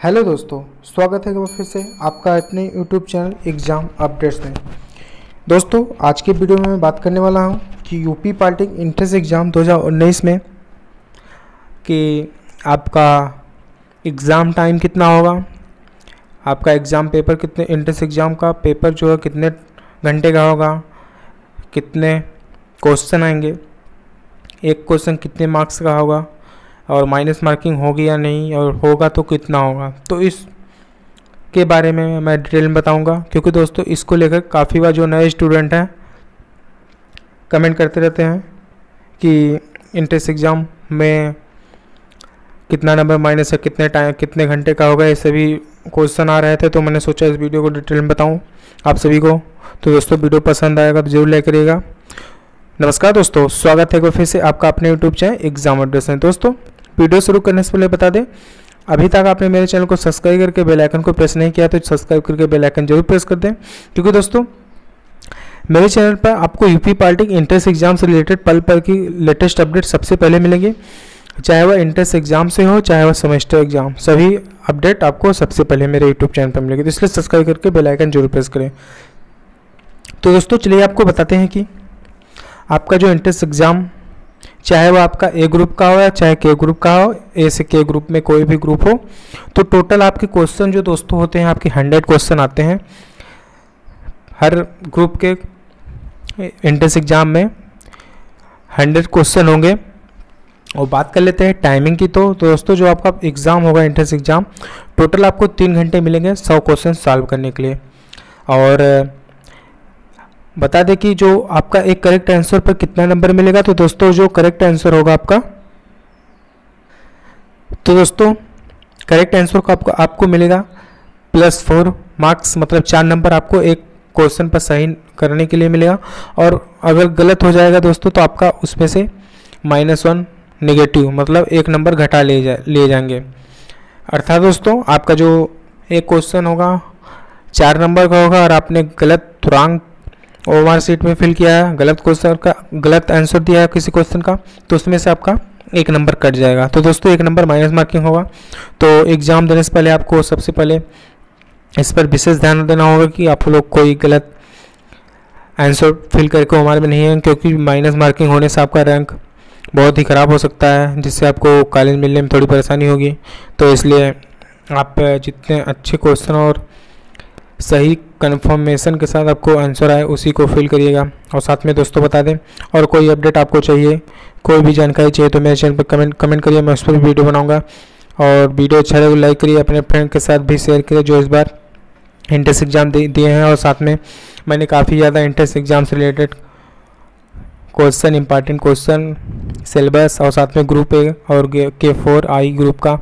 Hello दोस्तों, स्वागत है फिर से आपका अपने यूट्यूब चैनल एग्ज़ाम अपडेट्स में। दोस्तों, आज के वीडियो में मैं बात करने वाला हूँ कि यूपी पार्टी इंट्रेंस एग्ज़ाम 2019 में कि आपका एग्ज़ाम टाइम कितना होगा, आपका एग्ज़ाम पेपर कितने इंट्रेंस एग्ज़ाम का पेपर जो है कितने घंटे का होगा, कितने क्वेश्चन आएँगे, एक क्वेश्चन कितने मार्क्स का होगा और माइनस मार्किंग होगी या नहीं और होगा तो कितना होगा? तो इस के बारे में मैं डिटेल में बताऊँगा, क्योंकि दोस्तों इसको लेकर काफ़ी बार जो नए स्टूडेंट हैं कमेंट करते रहते हैं कि इंट्रेंस एग्ज़ाम में कितना नंबर माइनस है, कितने टाइम कितने घंटे का होगा, ये सभी क्वेश्चन आ रहे थे तो मैंने सोचा इस वीडियो को डिटेल में बताऊँ आप सभी को। तो दोस्तों वीडियो पसंद आएगा तो ज़रूर लाइक करिएगा। नमस्कार दोस्तों, स्वागत है एक बार फिर से आपका अपने यूट्यूब चैनल एग्ज़ाम एड्रेस है दोस्तों वीडियो शुरू करने से पहले बता दें, अभी तक आपने मेरे चैनल को सब्सक्राइब करके बेल आइकन को प्रेस नहीं किया तो सब्सक्राइब करके बेल आइकन ज़रूर प्रेस कर दें। क्योंकि दोस्तों, मेरे चैनल पर आपको यूपी पार्टी इंट्रेंस एग्ज़ाम से रिलेटेड पल पल की लेटेस्ट अपडेट सबसे पहले मिलेंगे। चाहे वह इंट्रेंस एग्ज़ाम से हो, चाहे वह सेमेस्टर एग्ज़ाम, सभी अपडेट आपको सबसे पहले मेरे यूट्यूब चैनल पर मिलेगी। तो इसलिए सब्सक्राइब करके बेल आइकन ज़रूर प्रेस करें। तो दोस्तों, चलिए आपको बताते हैं कि आपका जो इंट्रेंस एग्ज़ाम चाहे वो आपका ए ग्रुप का हो या चाहे के ग्रुप का हो ए से के ग्रुप में कोई भी ग्रुप हो तो टोटल आपके क्वेश्चन जो दोस्तों होते हैं आपके हंड्रेड क्वेश्चन आते हैं। हर ग्रुप के एंट्रेंस एग्ज़ाम में हंड्रेड क्वेश्चन होंगे। और बात कर लेते हैं टाइमिंग की तो, तो दोस्तों जो आपका एग्ज़ाम होगा एंट्रेंस एग्ज़ाम टोटल आपको तीन घंटे मिलेंगे सौ क्वेश्चन सॉल्व करने के लिए। और बता दें कि जो आपका एक करेक्ट आंसर पर कितना नंबर मिलेगा तो दोस्तों, जो करेक्ट आंसर होगा आपका तो दोस्तों करेक्ट आंसर को आपको आपको मिलेगा प्लस फोर मार्क्स मतलब चार नंबर आपको एक क्वेश्चन पर सही करने के लिए मिलेगा, और अगर गलत हो जाएगा दोस्तों तो आपका उसमें से माइनस वन निगेटिव मतलब एक नंबर घटा ले जा, ले जाएँगे। अर्थात दोस्तों, आपका जो एक क्वेश्चन होगा, चार नंबर का होगा, और आपने गलत रॉन्ग और मार्क शीट में फिल किया है, गलत क्वेश्चन का, गलत आंसर दिया है किसी क्वेश्चन का तो उसमें से आपका एक नंबर कट जाएगा। तो दोस्तों, एक नंबर माइनस मार्किंग होगा। तो एग्ज़ाम देने से पहले आपको सबसे पहले इस पर विशेष ध्यान देना होगा कि आप लोग कोई गलत आंसर फिल करके हमारे में नहीं है, क्योंकि माइनस मार्किंग होने से आपका रैंक बहुत ही ख़राब हो सकता है, जिससे आपको कॉलेज मिलने में थोड़ी परेशानी होगी। तो इसलिए आप जितने अच्छे क्वेश्चन और सही कन्फर्मेशन के साथ आपको आंसर आए, उसी को फिल करिएगा। और साथ में दोस्तों बता दें, और कोई अपडेट आपको चाहिए, कोई भी जानकारी चाहिए तो मेरे चैनल पर कमेंट कमेंट करिए, मैं उस पर वीडियो बनाऊँगा। और वीडियो अच्छा लगे लाइक करिए, अपने फ्रेंड के साथ भी शेयर करिए, जो इस बार इंट्रेंस एग्ज़ाम दिए हैं। और साथ में मैंने काफ़ी ज़्यादा इंट्रेंस एग्ज़ाम से related question important question syllabus और साथ में ग्रुप ए और के फोर आई ग्रुप का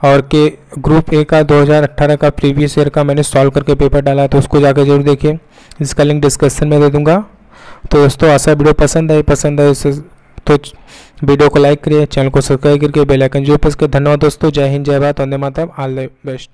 और के ग्रुप ए का 2018 का प्रीवियस ईयर का मैंने सॉल्व करके पेपर डाला तो उसको जाकर ज़रूर देखिए। इसका लिंक डिस्क्रिप्शन में दे दूँगा। तो दोस्तों ऐसा वीडियो पसंद आई, पसंद आए तो वीडियो को लाइक करिए चैनल को सब्सक्राइब करके बेल आइकन जो प्रेस कर धन्यवाद दोस्तों, जय हिंद, जय Bharat, Vande Mataram all the best